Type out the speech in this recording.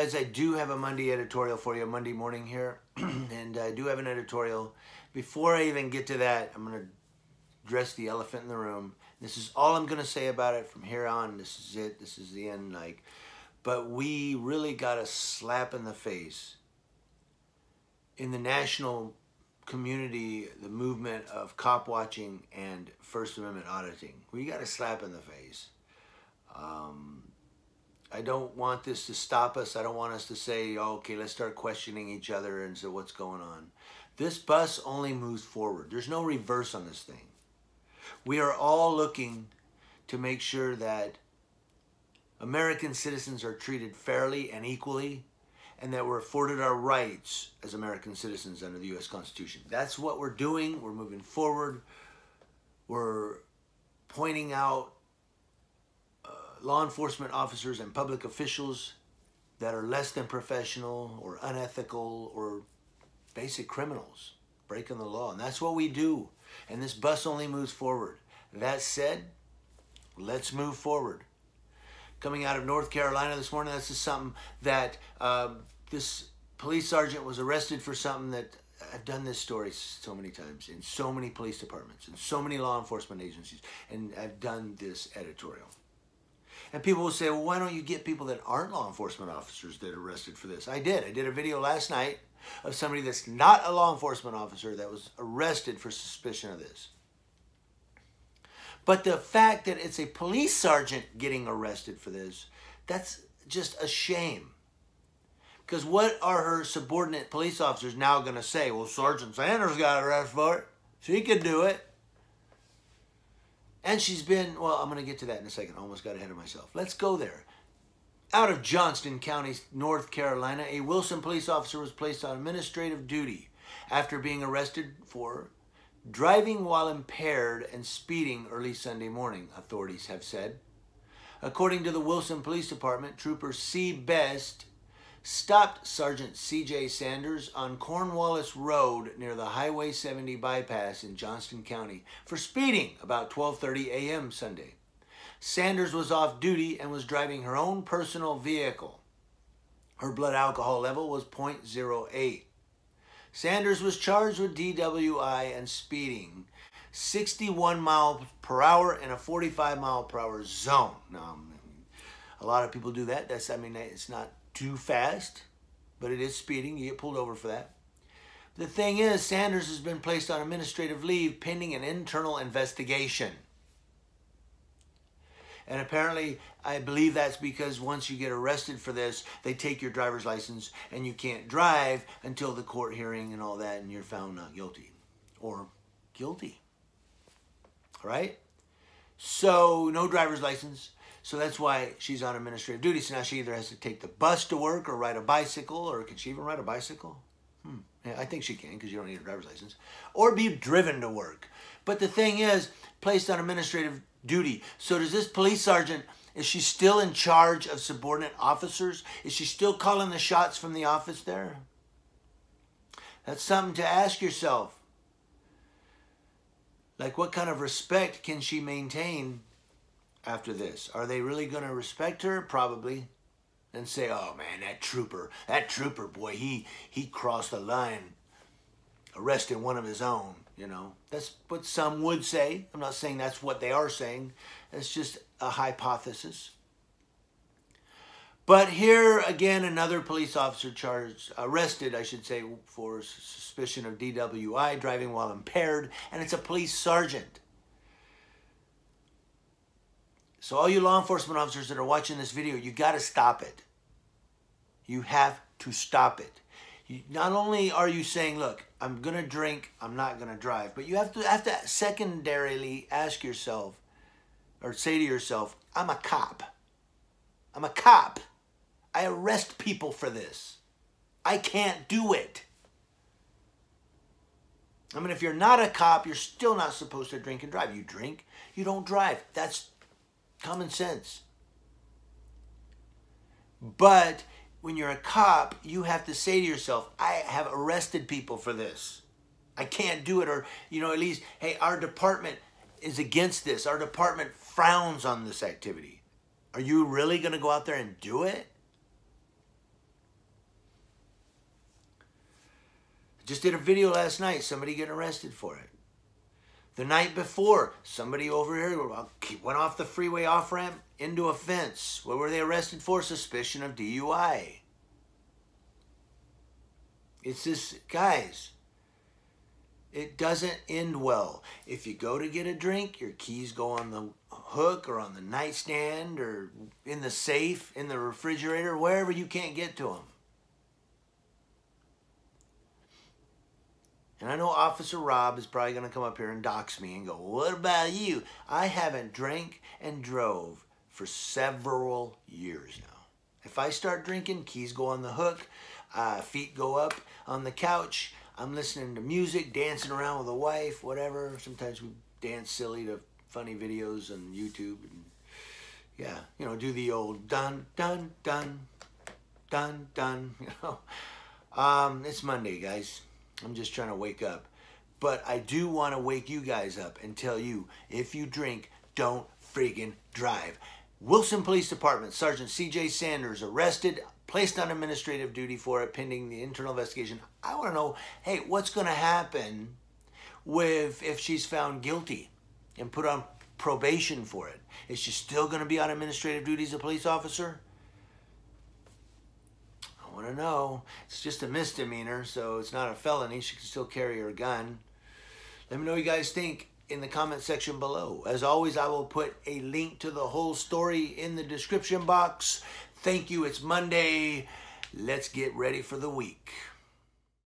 Guys, I do have a Monday editorial for you, Monday morning here, and I do have an editorial. Before I even get to that, I'm going to address the elephant in the room. This is all I'm going to say about it from here on. This is it. This is the end. Like, but we really got a slap in the face in the national community, the movement of cop watching and First Amendment auditing. We got a slap in the face. Um, I don't want this to stop us. I don't want us to say, oh, okay, let's start questioning each other and say, what's going on? This bus only moves forward. There's no reverse on this thing. We are all looking to make sure that American citizens are treated fairly and equally and that we're afforded our rights as American citizens under the U.S. Constitution. That's what we're doing. We're moving forward. We're pointing out law enforcement officers and public officials that are less than professional or unethical or basic criminals breaking the law. And that's what we do. And this bus only moves forward. That said, let's move forward coming out of North Carolina this morning. this is something that um, this police sergeant was arrested for something that I've done this story so many times in so many police departments and so many law enforcement agencies, and I've done this editorial. And people will say, well, why don't you get people that aren't law enforcement officers that arrested for this? I did. I did a video last night of somebody that's not a law enforcement officer that was arrested for suspicion of this. But the fact that it's a police sergeant getting arrested for this, that's just a shame. Because what are her subordinate police officers now going to say? Well, Sergeant Sanders got arrested for it. She could do it. And she's been, well, I'm going to get to that in a second. I almost got ahead of myself. Let's go there. Out of Johnston County, North Carolina, a Wilson police officer was placed on administrative duty after being arrested for driving while impaired and speeding early Sunday morning, authorities have said. According to the Wilson Police Department, Trooper C. Best stopped Sergeant C.J. Sanders on Cornwallis Road near the Highway 70 bypass in Johnston County for speeding about 12:30 a.m. Sunday. Sanders was off duty and was driving her own personal vehicle. Her blood alcohol level was 0.08. Sanders was charged with DWI and speeding 61 miles per hour in a 45 mile per hour zone. Now, a lot of people do that. That's, I mean, it's not too fast, but it is speeding. You get pulled over for that. The thing is, Sanders has been placed on administrative leave pending an internal investigation. And apparently, I believe that's because once you get arrested for this, they take your driver's license and you can't drive until the court hearing and all that, and you're found not guilty or guilty. All right? So, no driver's license. So that's why she's on administrative duty. So now she either has to take the bus to work or ride a bicycle, or can she even ride a bicycle? Hmm. Yeah, I think she can because you don't need a driver's license. Or be driven to work. But the thing is, placed on administrative duty. So does this police sergeant, is she still in charge of subordinate officers? Is she still calling the shots from the office there? That's something to ask yourself. Like, what kind of respect can she maintain after this? Are they really going to respect her? Probably. And say, oh man, that trooper, that trooper boy, he, he crossed the line, arrested one of his own. You know, that's what some would say. I'm not saying that's what they are saying. It's just a hypothesis. But here again, another police officer charged, arrested, I should say, for suspicion of DWI, driving while impaired, and it's a police sergeant. So all you law enforcement officers that are watching this video, you got to stop it. You have to stop it not only are you saying, look, I'm going to drink, I'm not going to drive, but you have to have to secondarily ask yourself or say to yourself, I'm a cop. I'm a cop. I arrest people for this. I can't do it. I mean, if you're not a cop, you're still not supposed to drink and drive. You drink, you don't drive. That's Common sense. But when you're a cop, you have to say to yourself, I have arrested people for this. I can't do it. Or, you know, at least, hey, our department is against this. Our department frowns on this activity. Are you really going to go out there and do it? I just did a video last night, somebody getting arrested for it. The night before, somebody over here went off the freeway off ramp into a fence. What were they arrested for? Suspicion of DUI. It's this, guys, it doesn't end well. If you go to get a drink, your keys go on the hook or on the nightstand or in the safe, in the refrigerator, wherever you can't get to them. And I know Officer Rob is probably going to come up here and dox me and go, What about you? I haven't drank and drove for several years now. If I start drinking, keys go on the hook, uh, feet go up on the couch. I'm listening to music, dancing around with a wife, whatever. Sometimes we dance silly to funny videos on YouTube. And yeah, you know, do the old dun, dun, dun, dun, dun, you know. Um, it's Monday, guys. I'm just trying to wake up. But I do want to wake you guys up and tell you if you drink, don't freaking drive. Wilson Police Department Sergeant CJ Sanders arrested, placed on administrative duty for it pending the internal investigation. I want to know, hey, what's going to happen with if she's found guilty and put on probation for it? Is she still going to be on administrative duty as a police officer? I want to know. It's just a misdemeanor, so it's not a felony. She can still carry her gun. Let me know what you guys think in the comment section below. As always, I will put a link to the whole story in the description box. Thank you. It's Monday. Let's get ready for the week.